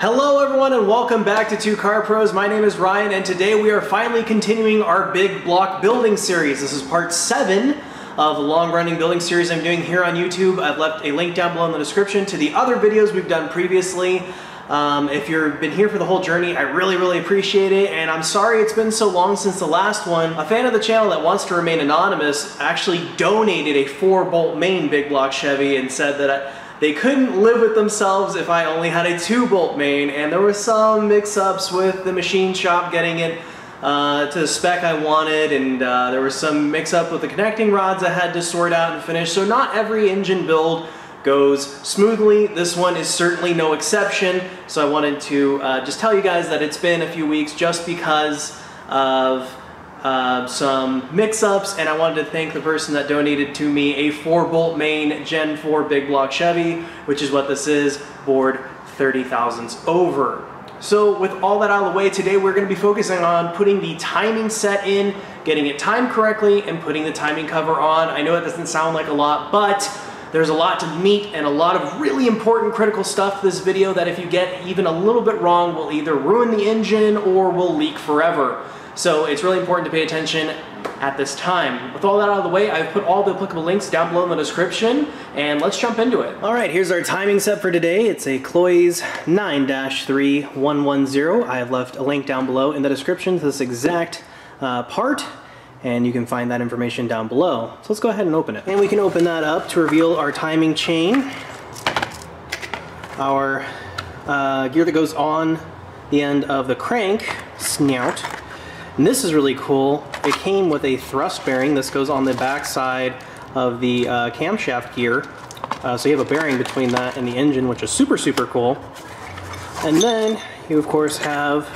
Hello everyone and welcome back to Two Car Pros. My name is Ryan and today we are finally continuing our big block building series. This is part seven of the long running building series I'm doing here on YouTube. I've left a link down below in the description to the other videos we've done previously. Um, if you've been here for the whole journey, I really, really appreciate it. And I'm sorry it's been so long since the last one. A fan of the channel that wants to remain anonymous actually donated a four bolt main big block Chevy and said that I, they couldn't live with themselves if I only had a two bolt main and there were some mix-ups with the machine shop getting it uh, to the spec I wanted and uh, there was some mix-up with the connecting rods I had to sort out and finish so not every engine build goes smoothly. This one is certainly no exception so I wanted to uh, just tell you guys that it's been a few weeks just because of uh, some mix-ups and I wanted to thank the person that donated to me a 4-bolt main Gen 4 big block Chevy, which is what this is, bored 30 thousandths over. So with all that out of the way, today we're going to be focusing on putting the timing set in, getting it timed correctly, and putting the timing cover on. I know it doesn't sound like a lot, but there's a lot to meet and a lot of really important critical stuff this video that if you get even a little bit wrong will either ruin the engine or will leak forever. So it's really important to pay attention at this time. With all that out of the way, I've put all the applicable links down below in the description, and let's jump into it. All right, here's our timing set for today. It's a Cloyes 9-3110. I have left a link down below in the description to this exact uh, part, and you can find that information down below. So let's go ahead and open it. And we can open that up to reveal our timing chain, our uh, gear that goes on the end of the crank snout, and this is really cool. It came with a thrust bearing. This goes on the back side of the uh, camshaft gear. Uh, so you have a bearing between that and the engine, which is super, super cool. And then you of course have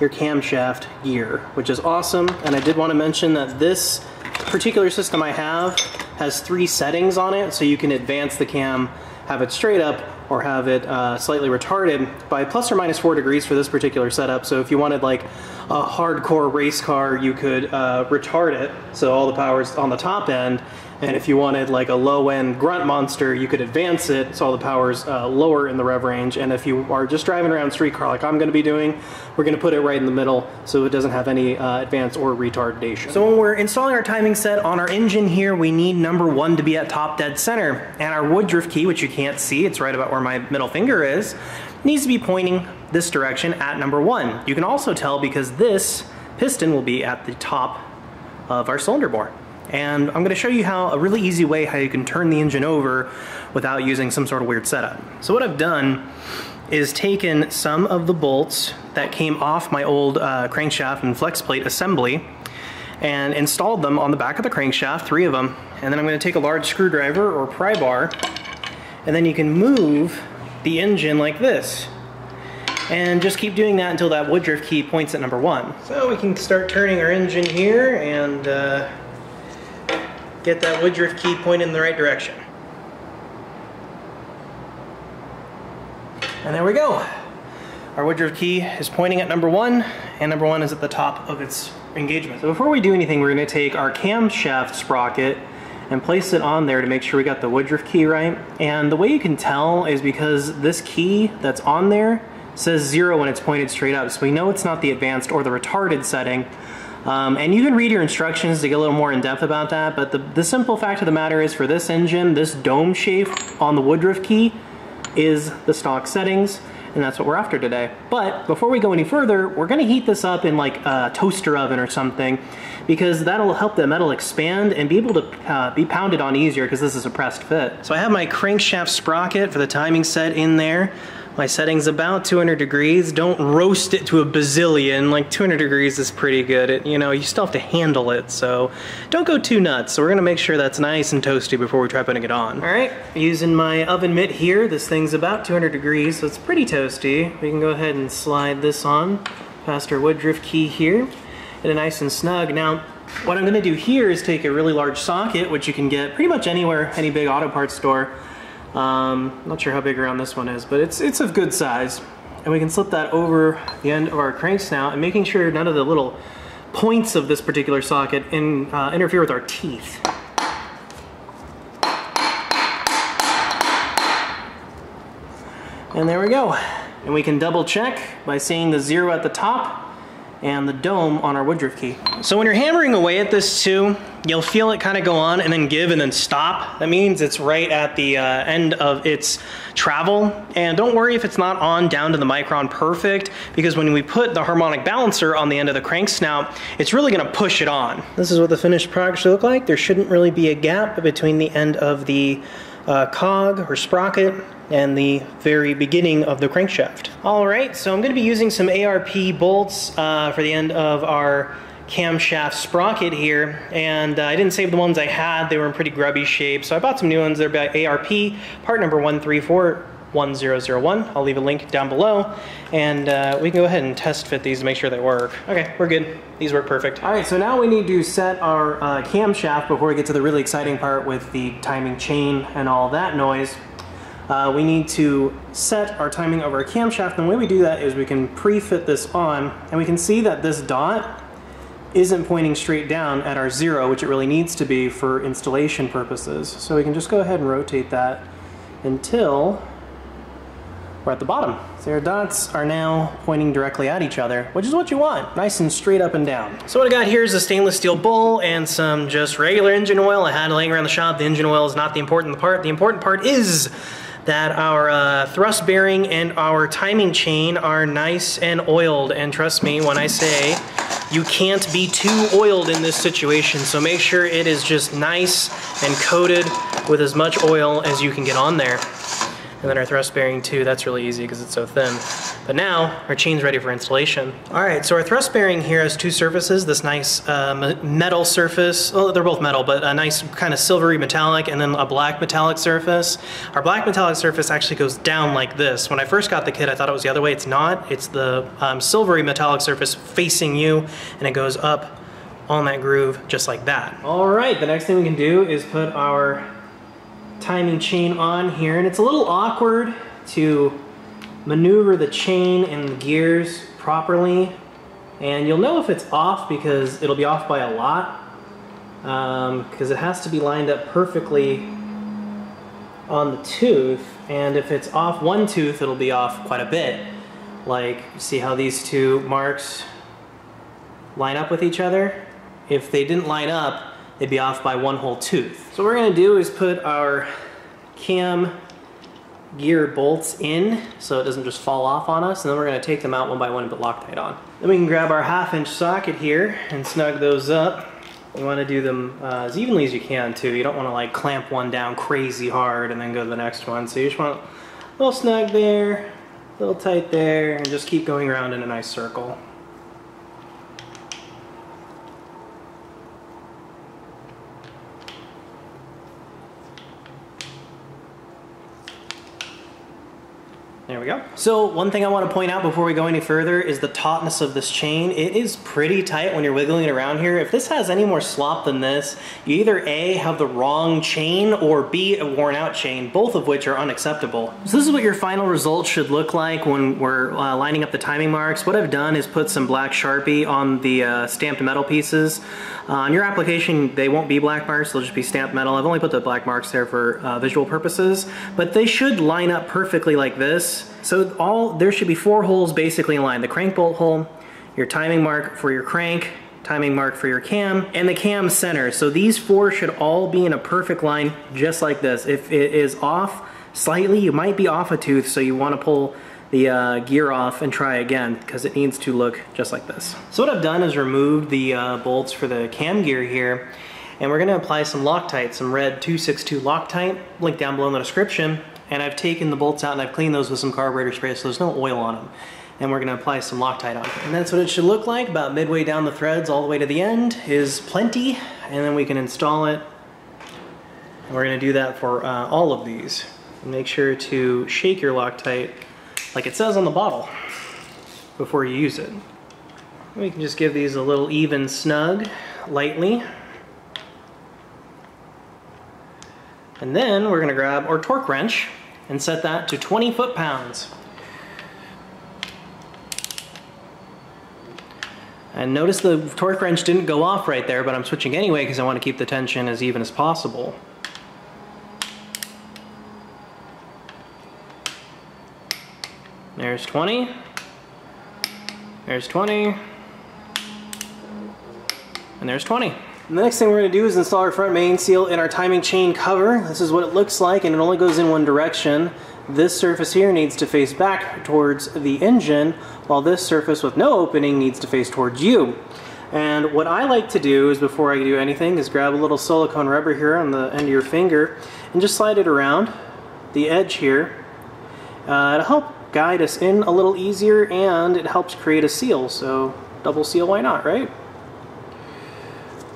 your camshaft gear, which is awesome. And I did want to mention that this particular system I have has three settings on it, so you can advance the cam, have it straight up, or have it uh, slightly retarded by plus or minus four degrees for this particular setup. So if you wanted like a hardcore race car, you could uh, retard it so all the power's on the top end. And if you wanted like a low-end grunt monster, you could advance it so all the power's uh, lower in the rev range. And if you are just driving around street car like I'm going to be doing, we're going to put it right in the middle so it doesn't have any uh, advance or retardation. So when we're installing our timing set on our engine here, we need number one to be at top dead center. And our Woodruff key, which you can't see, it's right about where my middle finger is, needs to be pointing this direction at number one. You can also tell because this piston will be at the top of our cylinder bore. And I'm going to show you how a really easy way how you can turn the engine over without using some sort of weird setup. So what I've done is taken some of the bolts that came off my old uh, crankshaft and flex plate assembly and installed them on the back of the crankshaft, three of them. And then I'm going to take a large screwdriver or pry bar and then you can move the engine like this. And just keep doing that until that Woodruff key points at number one. So we can start turning our engine here and uh, get that Woodruff key pointed in the right direction. And there we go. Our Woodruff key is pointing at number one, and number one is at the top of its engagement. So before we do anything, we're gonna take our camshaft sprocket and place it on there to make sure we got the Woodruff key right. And the way you can tell is because this key that's on there says zero when it's pointed straight up. So we know it's not the advanced or the retarded setting. Um, and you can read your instructions to get a little more in depth about that, but the, the simple fact of the matter is for this engine, this dome shape on the Woodruff key is the stock settings and that's what we're after today. But before we go any further, we're gonna heat this up in like a toaster oven or something because that'll help the metal expand and be able to uh, be pounded on easier because this is a pressed fit. So I have my crankshaft sprocket for the timing set in there. My setting's about 200 degrees. Don't roast it to a bazillion. Like 200 degrees is pretty good. It, you know, you still have to handle it, so don't go too nuts. So we're gonna make sure that's nice and toasty before we try putting it on. All right, using my oven mitt here, this thing's about 200 degrees, so it's pretty toasty. We can go ahead and slide this on past our Woodruff key here. Get it nice and snug. Now, what I'm gonna do here is take a really large socket, which you can get pretty much anywhere, any big auto parts store, um, not sure how big around this one is, but it's, it's of good size. And we can slip that over the end of our crank snout and making sure none of the little points of this particular socket in, uh, interfere with our teeth. And there we go. And we can double check by seeing the zero at the top and the dome on our Woodruff key. So when you're hammering away at this too, you'll feel it kind of go on and then give and then stop. That means it's right at the uh, end of its travel. And don't worry if it's not on down to the micron perfect, because when we put the harmonic balancer on the end of the crank snout, it's really gonna push it on. This is what the finished product should look like. There shouldn't really be a gap between the end of the uh, cog or sprocket and the very beginning of the crankshaft. All right, so I'm gonna be using some ARP bolts uh, for the end of our camshaft sprocket here and uh, I didn't save the ones I had they were in pretty grubby shape so I bought some new ones. They're by ARP part number 1341001 I'll leave a link down below and uh, we can go ahead and test fit these to make sure they work. Okay we're good. These work perfect. All right so now we need to set our uh, camshaft before we get to the really exciting part with the timing chain and all that noise uh, we need to set our timing of our camshaft. And the way we do that is we can pre-fit this on, and we can see that this dot isn't pointing straight down at our zero, which it really needs to be for installation purposes. So we can just go ahead and rotate that until we're at the bottom. So our dots are now pointing directly at each other, which is what you want, nice and straight up and down. So what I got here is a stainless steel bowl and some just regular engine oil I had laying around the shop. The engine oil is not the important part. The important part is that our uh, thrust bearing and our timing chain are nice and oiled. And trust me when I say you can't be too oiled in this situation. So make sure it is just nice and coated with as much oil as you can get on there. And then our thrust bearing too, that's really easy because it's so thin. But now our chain's ready for installation. All right, so our thrust bearing here has two surfaces, this nice uh, metal surface, well, they're both metal, but a nice kind of silvery metallic and then a black metallic surface. Our black metallic surface actually goes down like this. When I first got the kit, I thought it was the other way. It's not. It's the um, silvery metallic surface facing you and it goes up on that groove just like that. All right, the next thing we can do is put our timing chain on here and it's a little awkward to maneuver the chain and the gears properly. And you'll know if it's off because it'll be off by a lot because um, it has to be lined up perfectly on the tooth. And if it's off one tooth it'll be off quite a bit. Like see how these two marks line up with each other? If they didn't line up they'd be off by one whole tooth. So what we're gonna do is put our cam gear bolts in so it doesn't just fall off on us and then we're going to take them out one by one and put Loctite on. Then we can grab our half inch socket here and snug those up. You want to do them uh, as evenly as you can too. You don't want to like clamp one down crazy hard and then go to the next one. So you just want a little snug there, a little tight there, and just keep going around in a nice circle. So one thing I want to point out before we go any further is the tautness of this chain. It is pretty tight when you're wiggling it around here. If this has any more slop than this, you either A, have the wrong chain, or B, a worn out chain, both of which are unacceptable. So this is what your final result should look like when we're uh, lining up the timing marks. What I've done is put some black Sharpie on the uh, stamped metal pieces. Uh, on your application, they won't be black marks, they'll just be stamped metal. I've only put the black marks there for uh, visual purposes, but they should line up perfectly like this. So all there should be four holes basically in line. The crank bolt hole, your timing mark for your crank, timing mark for your cam, and the cam center. So these four should all be in a perfect line just like this. If it is off slightly, you might be off a tooth, so you want to pull the uh, gear off and try again because it needs to look just like this. So what I've done is removed the uh, bolts for the cam gear here and we're going to apply some Loctite, some red 262 Loctite, link down below in the description. And I've taken the bolts out and I've cleaned those with some carburetor spray so there's no oil on them. And we're going to apply some Loctite on. Them. And that's what it should look like, about midway down the threads all the way to the end is plenty. And then we can install it. And we're going to do that for uh, all of these. Make sure to shake your Loctite like it says on the bottle before you use it. We can just give these a little even snug lightly. And then we're gonna grab our torque wrench and set that to 20 foot-pounds. And notice the torque wrench didn't go off right there, but I'm switching anyway because I want to keep the tension as even as possible. There's 20. There's 20. And there's 20. And the next thing we're going to do is install our front main seal in our timing chain cover. This is what it looks like and it only goes in one direction. This surface here needs to face back towards the engine while this surface with no opening needs to face towards you. And what I like to do is before I do anything is grab a little silicone rubber here on the end of your finger and just slide it around the edge here. Uh, it'll help guide us in a little easier and it helps create a seal. So double seal, why not, right?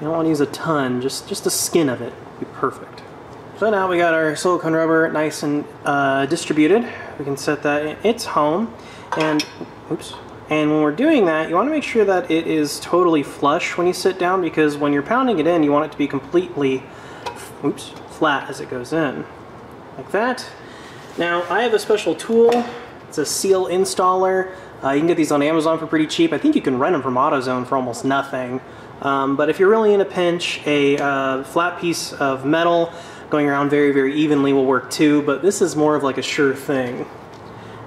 You don't want to use a ton, just, just the skin of it be perfect. So now we got our silicone rubber nice and uh, distributed. We can set that in its home. And, oops, and when we're doing that, you want to make sure that it is totally flush when you sit down because when you're pounding it in, you want it to be completely, oops, flat as it goes in. Like that. Now, I have a special tool. It's a seal installer. Uh, you can get these on Amazon for pretty cheap. I think you can rent them from AutoZone for almost nothing. Um, but if you're really in a pinch, a uh, flat piece of metal going around very, very evenly will work too, but this is more of like a sure thing.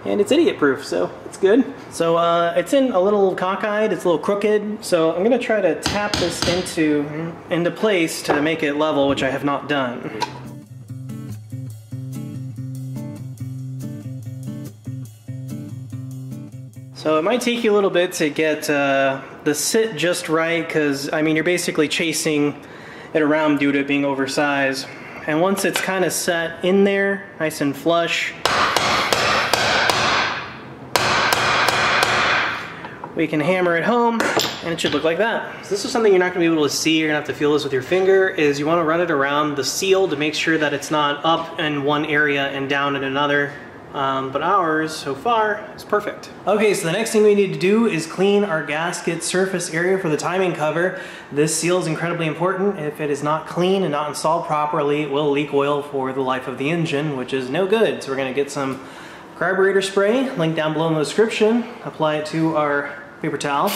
And it's idiot proof, so it's good. So uh, it's in a little cockeyed, it's a little crooked, so I'm gonna try to tap this into, into place to make it level, which I have not done. So it might take you a little bit to get uh, the sit just right because I mean you're basically chasing it around due to it being oversized. And once it's kind of set in there, nice and flush, we can hammer it home and it should look like that. So this is something you're not gonna be able to see, you're gonna have to feel this with your finger, is you wanna run it around the seal to make sure that it's not up in one area and down in another. Um, but ours, so far, is perfect. Okay, so the next thing we need to do is clean our gasket surface area for the timing cover. This seal is incredibly important. If it is not clean and not installed properly, it will leak oil for the life of the engine, which is no good. So we're gonna get some carburetor spray, link down below in the description, apply it to our paper towel.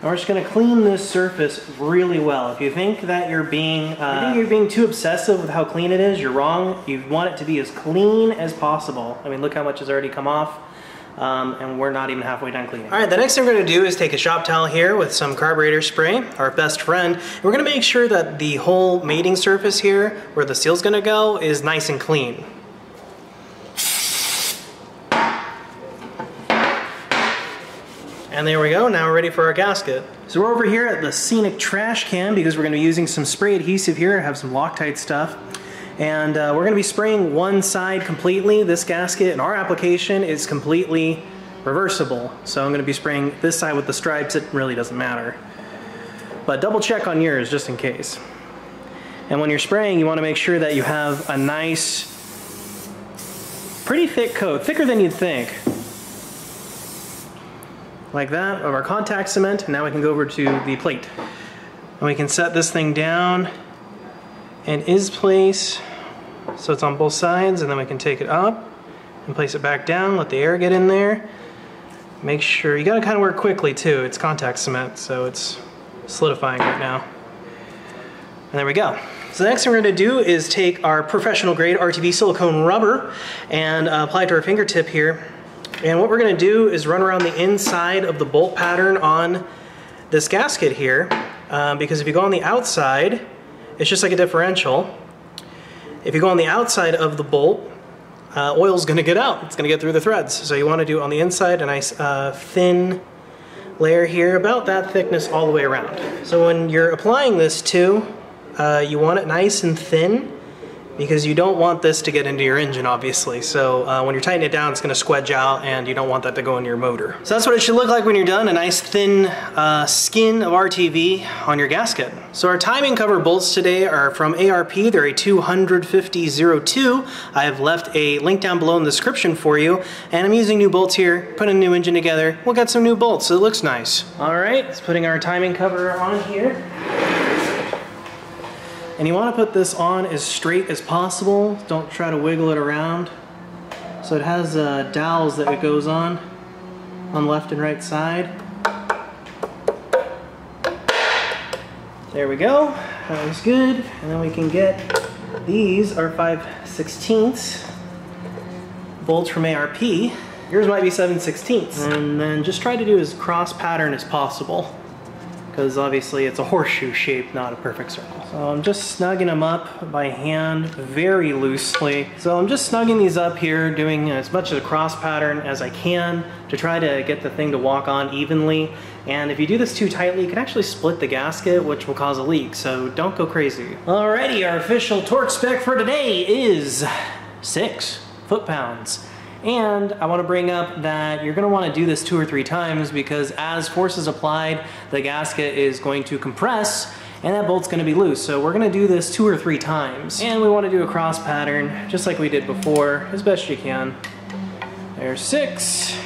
And we're just gonna clean this surface really well. If you think that you're being, uh, think you're being too obsessive with how clean it is, you're wrong. You want it to be as clean as possible. I mean, look how much has already come off. Um, and we're not even halfway done cleaning. All right, the next thing we're gonna do is take a shop towel here with some carburetor spray, our best friend. And we're gonna make sure that the whole mating surface here, where the seal's gonna go, is nice and clean. And there we go, now we're ready for our gasket. So we're over here at the Scenic Trash Can because we're gonna be using some spray adhesive here, I have some Loctite stuff. And uh, we're gonna be spraying one side completely. This gasket in our application is completely reversible. So I'm gonna be spraying this side with the stripes, it really doesn't matter. But double check on yours just in case. And when you're spraying, you wanna make sure that you have a nice, pretty thick coat, thicker than you'd think like that of our contact cement and now we can go over to the plate. And we can set this thing down and is place so it's on both sides and then we can take it up and place it back down let the air get in there. Make sure you got to kind of work quickly too. It's contact cement so it's solidifying right now. And there we go. So the next thing we're going to do is take our professional grade RTV silicone rubber and uh, apply it to our fingertip here and what we're gonna do is run around the inside of the bolt pattern on this gasket here, um, because if you go on the outside, it's just like a differential. If you go on the outside of the bolt, uh, oil's gonna get out. It's gonna get through the threads. So you wanna do on the inside a nice uh, thin layer here, about that thickness all the way around. So when you're applying this too, uh, you want it nice and thin because you don't want this to get into your engine obviously so uh, when you're tightening it down it's going to squedge out and you don't want that to go into your motor. So that's what it should look like when you're done, a nice thin uh, skin of RTV on your gasket. So our timing cover bolts today are from ARP, they're a 25002. I have left a link down below in the description for you and I'm using new bolts here, putting a new engine together. We'll get some new bolts so it looks nice. Alright, let's putting our timing cover on here. And you want to put this on as straight as possible. Don't try to wiggle it around. So it has uh, dowels that it goes on, on left and right side. There we go, that was good. And then we can get, these are 5 16ths bolts from ARP. Yours might be 7 16ths. And then just try to do as cross pattern as possible because obviously it's a horseshoe shape, not a perfect circle. So I'm just snugging them up by hand very loosely. So I'm just snugging these up here, doing as much of a cross pattern as I can to try to get the thing to walk on evenly. And if you do this too tightly, you can actually split the gasket, which will cause a leak, so don't go crazy. Alrighty, our official torque spec for today is six foot-pounds. And I want to bring up that you're going to want to do this two or three times because as force is applied, the gasket is going to compress and that bolt's going to be loose. So we're going to do this two or three times. And we want to do a cross pattern just like we did before as best you can. There's six,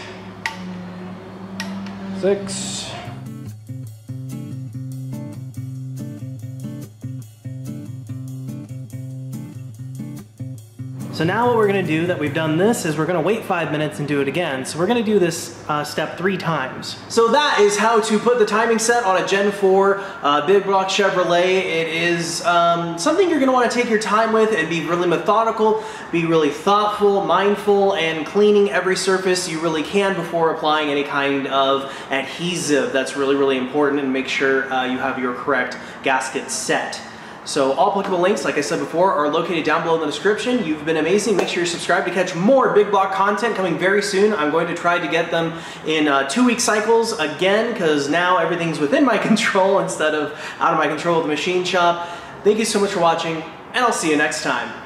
six, So now what we're gonna do that we've done this is we're gonna wait five minutes and do it again. So we're gonna do this uh, step three times. So that is how to put the timing set on a Gen 4 uh, Big Block Chevrolet. It is um, something you're gonna wanna take your time with and be really methodical, be really thoughtful, mindful, and cleaning every surface you really can before applying any kind of adhesive. That's really, really important and make sure uh, you have your correct gasket set. So all applicable links, like I said before, are located down below in the description. You've been amazing. Make sure you're subscribed to catch more Big Block content coming very soon. I'm going to try to get them in uh, two-week cycles again because now everything's within my control instead of out of my control with the machine shop. Thank you so much for watching, and I'll see you next time.